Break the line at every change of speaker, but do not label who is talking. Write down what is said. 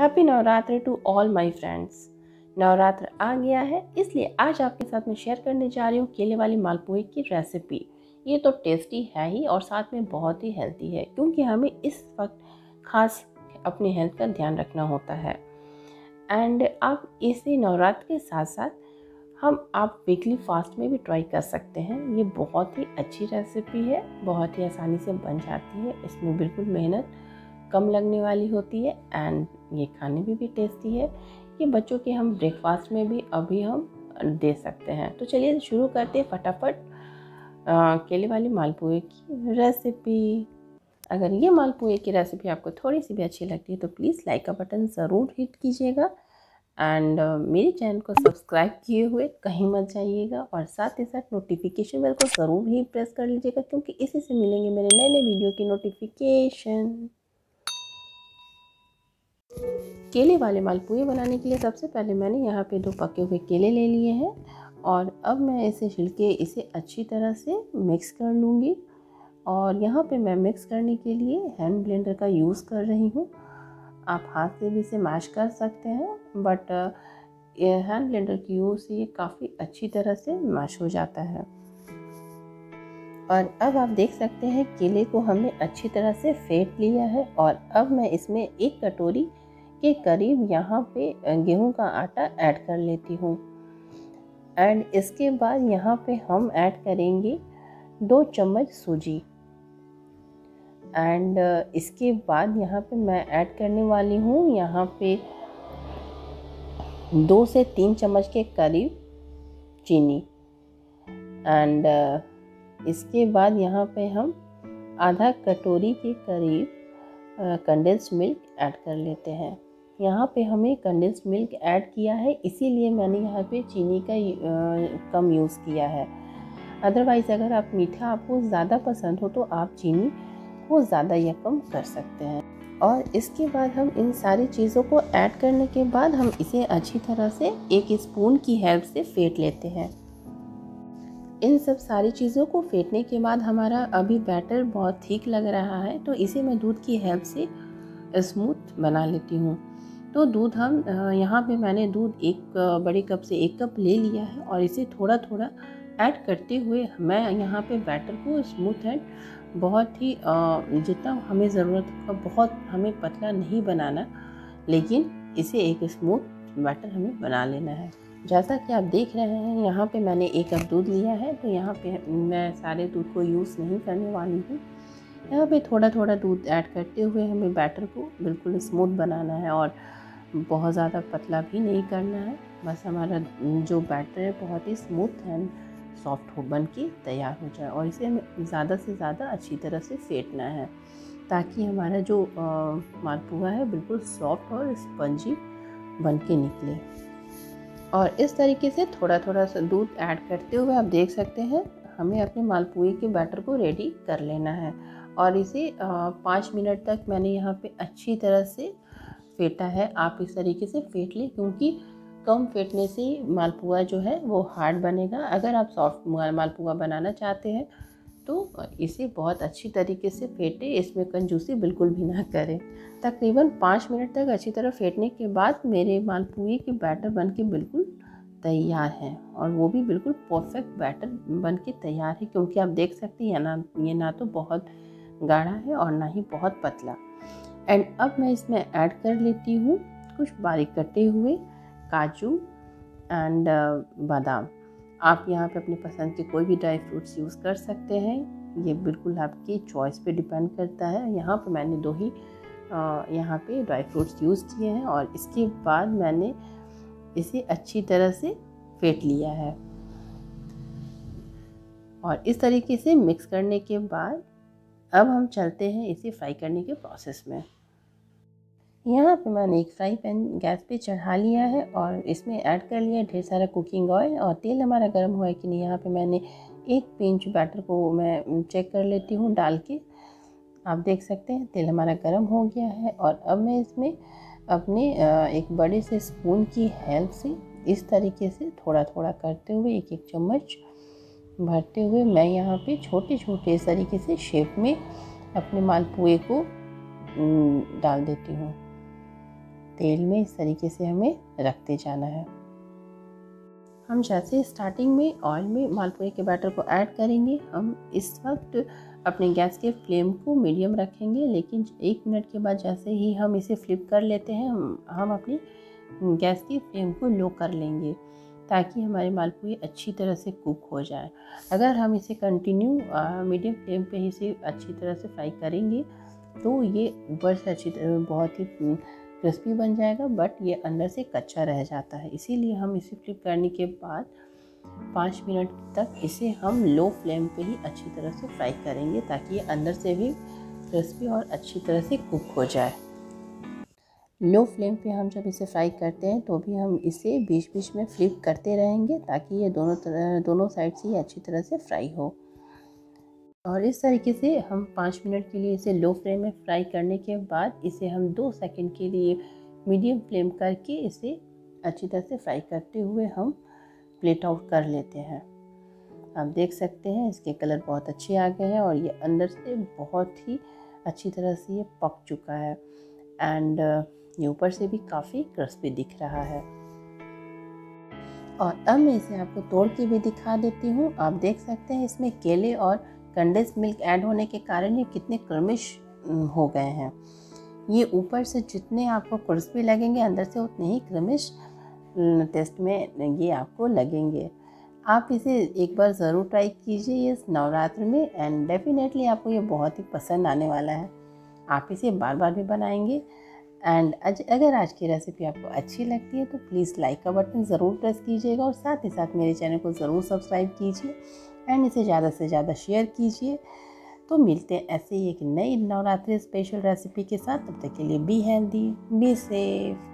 Happy Navratra to all my friends. Navratra आ गया है, इसलिए आज आपके साथ मैं शेयर करने जा रही हूँ केले वाली मालपुए की रेसिपी ये तो टेस्टी है ही और साथ में बहुत ही हेल्दी है, क्योंकि हमें इस वक्त खास अपनी हेल्थ का ध्यान रखना होता है। एंड आप इसी नवरात्र के साथ साथ हम आप वीकली फास्ट में भी ट्राई कर सकते हैं। ये बहुत ही अच्छी रेसिपी है, बहुत ही आसानी से बन जाती है, इसमें बिल्कुल मेहनत कम लगने वाली होती है। एंड ये खाने में भी टेस्टी है ये बच्चों के हम ब्रेकफास्ट में भी अभी हम दे सकते हैं। तो चलिए शुरू करते हैं फटाफट केले वाली मालपुए की रेसिपी अगर ये मालपुए की रेसिपी आपको थोड़ी सी भी अच्छी लगती है तो प्लीज़ लाइक का बटन ज़रूर हिट कीजिएगा। एंड uh, मेरे चैनल को सब्सक्राइब किए हुए कहीं मत जाइएगा और साथ ही साथ नोटिफिकेशन बेल को ज़रूर ही प्रेस कर लीजिएगा क्योंकि इसी से मिलेंगे मेरे नए नए वीडियो की नोटिफिकेशन केले वाले मालपुए बनाने के लिए सबसे पहले मैंने यहाँ पे दो पके हुए केले ले लिए हैं और अब मैं इसे छिलके इसे अच्छी तरह से मिक्स कर लूँगी। और यहाँ पे मैं मिक्स करने के लिए हैंड ब्लेंडर का यूज़ कर रही हूँ। आप हाथ से भी इसे मैश कर सकते हैं बट हैंड ब्लेंडर की यूज़ से ये काफ़ी अच्छी तरह से मैश हो जाता है। और अब आप देख सकते हैं केले को हमने अच्छी तरह से फेंट लिया है और अब मैं इसमें एक कटोरी के करीब यहाँ पे गेहूँ का आटा ऐड कर लेती हूँ। एंड इसके बाद यहाँ पे हम ऐड करेंगे दो चम्मच सूजी। एंड इसके बाद यहाँ पे मैं ऐड करने वाली हूँ यहाँ पे दो से तीन चम्मच के करीब चीनी। एंड इसके बाद यहाँ पे हम आधा कटोरी के करीब कंडेंस मिल्क ऐड कर लेते हैं। यहाँ पे हमें कंडेंस्ड मिल्क ऐड किया है इसीलिए मैंने यहाँ पे चीनी का आ, कम यूज़ किया है। अदरवाइज़ अगर आप मीठा आपको ज़्यादा पसंद हो तो आप चीनी को ज़्यादा या कम कर सकते हैं। और इसके बाद हम इन सारी चीज़ों को ऐड करने के बाद हम इसे अच्छी तरह से एक स्पून की हेल्प से फेंट लेते हैं। इन सब सारी चीज़ों को फेंटने के बाद हमारा अभी बैटर बहुत ठीक लग रहा है तो इसे मैं दूध की हेल्प से स्मूथ बना लेती हूँ। तो दूध हम यहाँ पे मैंने दूध एक बड़े कप से एक कप ले लिया है और इसे थोड़ा थोड़ा ऐड करते हुए मैं यहाँ पे बैटर को स्मूथ एंड बहुत ही जितना हमें ज़रूरत का बहुत हमें पतला नहीं बनाना, लेकिन इसे एक स्मूथ बैटर हमें बना लेना है। जैसा कि आप देख रहे हैं, यहाँ पे मैंने एक कप दूध लिया है तो यहाँ पे मैं सारे दूध को यूज़ नहीं करने वाली हूँ। यहाँ पे थोड़ा थोड़ा दूध ऐड करते हुए हमें बैटर को बिल्कुल स्मूथ बनाना है और बहुत ज़्यादा पतला भी नहीं करना है। बस हमारा जो बैटर है, बहुत ही स्मूथ एंड सॉफ्ट हो, बन के तैयार हो जाए और इसे हमें ज़्यादा से ज़्यादा अच्छी तरह से फेंटना है ताकि हमारा जो मालपुआ है, बिल्कुल सॉफ्ट और स्पंजी बन के निकले। और इस तरीके से थोड़ा थोड़ा सा दूध ऐड करते हुए आप देख सकते हैं, हमें अपने मालपुए के बैटर को रेडी कर लेना है। और इसे पाँच मिनट तक मैंने यहाँ पे अच्छी तरह से फेंटा है, आप इस तरीके से फेंट लें क्योंकि कम फेंटने से मालपुआ जो है वो हार्ड बनेगा। अगर आप सॉफ्ट मालपुआ बनाना चाहते हैं तो इसे बहुत अच्छी तरीके से फेंटे, इसमें कंजूसी बिल्कुल भी ना करें। तकरीबन पाँच मिनट तक अच्छी तरह फेंटने के बाद मेरे मालपुए के बैटर बन के बिल्कुल तैयार है और वो भी बिल्कुल परफेक्ट बैटर बन के तैयार है क्योंकि आप देख सकते हैं ना, ये ना तो बहुत गाढ़ा है और ना ही बहुत पतला। एंड अब मैं इसमें ऐड कर लेती हूँ कुछ बारीक कटे हुए काजू एंड uh, बादाम। आप यहाँ पे अपनी पसंद के कोई भी ड्राई फ्रूट्स यूज़ कर सकते हैं। ये बिल्कुल आपकी चॉइस पे डिपेंड करता है। यहाँ पे मैंने दो ही uh, यहाँ पे ड्राई फ्रूट्स यूज़ किए हैं और इसके बाद मैंने इसे अच्छी तरह से फेंट लिया है। और इस तरीके से मिक्स करने के बाद अब हम चलते हैं इसे फ्राई करने के प्रोसेस में। यहाँ पे मैंने एक फ्राई पैन गैस पे चढ़ा लिया है और इसमें ऐड कर लिया ढेर सारा कुकिंग ऑयल और तेल हमारा गर्म हुआ है कि नहीं। यहाँ पे मैंने एक पिंच बैटर को मैं चेक कर लेती हूँ डाल के। आप देख सकते हैं, तेल हमारा गर्म हो गया है और अब मैं इसमें अपने एक बड़े से स्पून की हेल्प से इस तरीके से थोड़ा थोड़ा करते हुए एक एक चम्मच भरते हुए मैं यहाँ पे छोटे छोटे इस तरीके से शेप में अपने मालपुए को डाल देती हूँ। तेल में इस तरीके से हमें रखते जाना है। हम जैसे स्टार्टिंग में ऑयल में मालपुए के बैटर को ऐड करेंगे। हम इस वक्त अपने गैस के फ्लेम को मीडियम रखेंगे, लेकिन एक मिनट के बाद जैसे ही हम इसे फ्लिप कर लेते हैं, हम अपनी गैस की फ्लेम को लो कर लेंगे। ताकि हमारे मालपुए अच्छी तरह से कुक हो जाए। अगर हम इसे कंटिन्यू मीडियम फ्लेम पे ही इसे अच्छी तरह से फ्राई करेंगे तो ये ऊपर से अच्छी तरह, बहुत ही क्रिस्पी बन जाएगा बट ये अंदर से कच्चा रह जाता है। इसीलिए हम इसे फ्लिप करने के बाद पाँच मिनट तक इसे हम लो फ्लेम पे ही अच्छी तरह से फ्राई करेंगे, ताकि ये अंदर से भी क्रिस्पी और अच्छी तरह से कुक हो जाए। लो फ्लेम पे हम जब इसे फ्राई करते हैं तो भी हम इसे बीच बीच में फ्लिप करते रहेंगे ताकि ये दोनों तरह दोनों साइड से ही अच्छी तरह से फ्राई हो। और इस तरीके से हम पाँच मिनट के लिए इसे लो फ्लेम में फ्राई करने के बाद इसे हम दो सेकंड के लिए मीडियम फ्लेम करके इसे अच्छी तरह से फ्राई करते हुए हम प्लेट आउट कर लेते हैं। आप देख सकते हैं इसके कलर बहुत अच्छे आ गए हैं और ये अंदर से बहुत ही अच्छी तरह से ये पक चुका है। एंड ये ऊपर से भी काफ़ी क्रिस्पी दिख रहा है। और अब मैं इसे आपको तोड़ के भी दिखा देती हूँ। आप देख सकते हैं इसमें केले और कंडेंस मिल्क ऐड होने के कारण ये कितने क्रमिश हो गए हैं। ये ऊपर से जितने आपको क्रिस्पी लगेंगे, अंदर से उतने ही क्रमिश टेस्ट में ये आपको लगेंगे। आप इसे एक बार ज़रूर ट्राई कीजिए इस नवरात्र में एंड डेफिनेटली आपको ये बहुत ही पसंद आने वाला है। आप इसे बार बार भी बनाएँगे। एंड आज, अगर आज की रेसिपी आपको अच्छी लगती है तो प्लीज़ लाइक का बटन ज़रूर प्रेस कीजिएगा और साथ ही साथ मेरे चैनल को ज़रूर सब्सक्राइब कीजिए एंड इसे ज़्यादा से ज़्यादा शेयर कीजिए। तो मिलते हैं ऐसे ही एक नई नवरात्रि स्पेशल रेसिपी के साथ। तब तक के लिए बी हेल्दी बी सेफ़